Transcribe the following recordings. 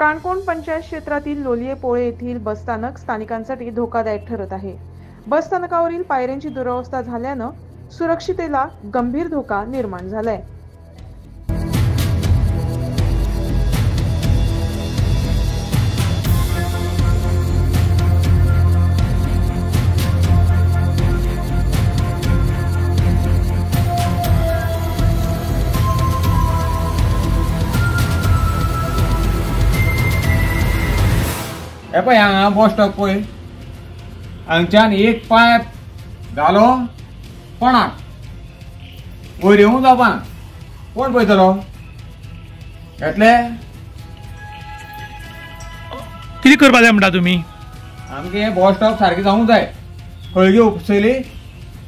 काणकोण पंचायत क्षेत्रातील लोलिये पोळे येथील बसस्थानक स्थानिकांसाठी धोकादायक ठरत आहे. बसस्थानकावरील पायऱ्यांची दुरावस्था झाल्यानं सुरक्षितेला गंभीर धोका निर्माण झालाय. हे पळय हांगा बस स्टॉप पळय हांगच्यान एक पाय घालो कोणाक वयर येवूं जावपा कोण पळयतलो घेतले कितें करपा जाय म्हणटा तुमी आमगे हे बस स्टॉप सारकें जावूंक जाय खळगी उपसयली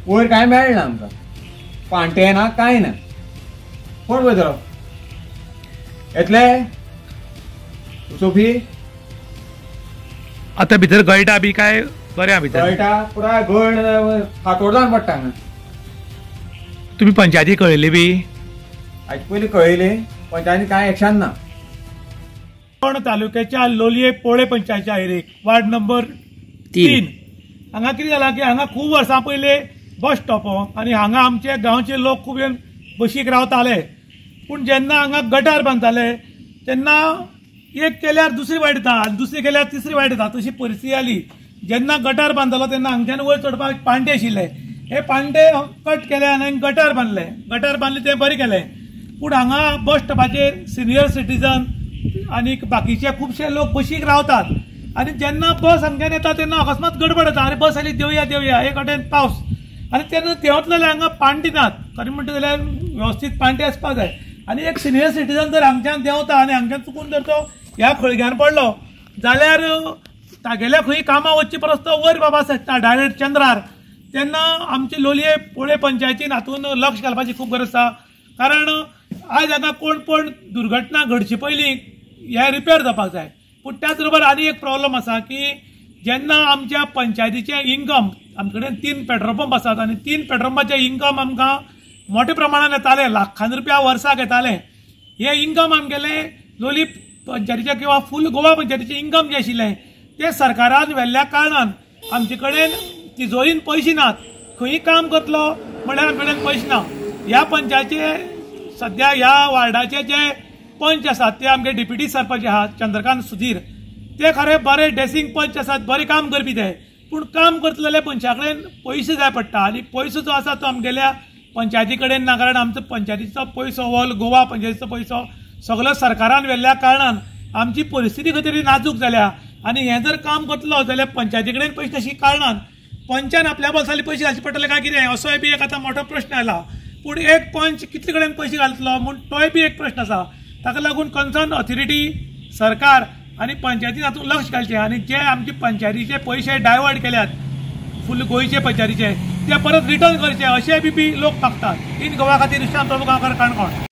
वयर कांय मेळना आमकां पांटे ना कांय ना कोण पळयतलो येतले सोफी आतां भितर गळटा बी काय? बरें आहा भितर. गळटा पुराय गळ फातोड जावन पडटा हांगा तुमी पंचायती कळयली बी? हाजे पयलीं कळयलें पंचायती कांय एक्शन ना. काणकोण तालुक्याच्या लोलये पोळे पंचायतच्या एरेक वार्ड नंबर तीन. हांगा कितें जालां की हांगा खूब वर्सां पयलीं बस स्टॉप हो आनी हांगा आमचे गांवचे लोक खूब येवन बशीक रावताले. पूण जेन्ना हांगा गटार बांदताले तेन्ना एक केल्यार दुसरी वायट येता आनी दुसरी केल्यार तिसरी वायट येता तशी परिस्थिती जाली जेन्ना गटार बांदतालो तेन्ना हांगच्यान वयर चडपाक पांडे आशिल्ले हे पांडे कट केले आनी गटार बांदले गटार बांदले ते बरें केलें. पूण हांगा बस स्टॉपाचेर सिनियर सिटीजन आनी बाकीचे खुबशे लोक बशीक रावतात. आनी जेन्ना बस हांगच्यान येता तेन्ना अकस्मात गडबड येता आनी बस आली देवया देवया एक वाटेन पावस आनी तेन्ना देंवतले हांगा पांटी नात खरें म्हणटा जाल्यार वेवस्थीत पांडे आसपाक जाय आनी एक सिनियर सिटीजन जर हांगच्यान देंवता आनी हांगच्यान चुकून जर तो ह्या खळग्यार पडलो. जाल्यार तागेल्या खंय कामां वचची परस तो वयर बाबा सट्टा डायरेक्ट चंद्रार. तेन्ना आमचे लोलये पोळे पंचायतीन हातून लक्ष घालपाची खूब गरज आसा. कारण आज आतां कोण कोण दुर्घटना घडचे पयलीं हे रिपेर जावपाक जाय. पूण त्याच बरोबर आनी एक प्रॉब्लम आसा की जेन्ना आमच्या पंचायतीचें इन्कम आमचे कडेन तीन पेट्रोल पंप आसात आनी तीन पेट्रोल पंपाचें इन्कम आमकां मोठ्या प्रमाणान येताले लाखान रुपया वर्साक येताले हे इन्कम आमगेले लोली पंचायतीचे किंवा फूल गोवा पंचायतीचे इन्कम जे आशिल्ले ते सरकारान व्हेल्ल्या कारणान आमचे कडेन तिजोरीन पयशे नात. खंय काम करतलो म्हळ्यार आमचे कडेन पयशे ना. ह्या पंचायतीचे सध्या ह्या वार्डाचे जे पंच आसात ते आमचे डिप्युटी सरपंच आहात चंद्रकांत सुधीर. ते खरे बरे ड्रेसींग पंच आसात बरें काम करपी ते. पूण काम करतले जाल्यार पंचा कडेन पयशे जाय पडटा. आनी पयसो जो आसा तो आमगेल्या पंचायती कडेन ना कारण आमचो पंचायतीचो पयसो ऑल गोवा पंचायतीचो पयसो सगळो सरकारान व्हेल्ल्या कारणान आमची परिस्थिती खंय तरी नाजूक जाल्या आनी हें जर काम करतलो जाल्यार पंचायती कडेन पयशे नाशिल्ल्या कारणान पंचान आपल्या बोल्सांनी पयशे घालचे पडटले काय कितें असोय बी एक आतां मोठो प्रश्न आयला पूण एक पंच कितले कडेन पयशे घालतलो? म्हूण तोय बी एक प्रश्न आसा ताका लागून कन्सर्न ऑथॉरिटी सरकार आनी पंचायतीन हातूंत लक्ष घालचें. आनी जे आमचे पंचायतीचे पयशे डायवर्ट केल्यात फूल गोंयचे पंचायतीचे ते परत रिटर्न करचे अशेय बी लोक मागतात इन गोवा खातीर श्याम प्रभू गांवकार काणकोण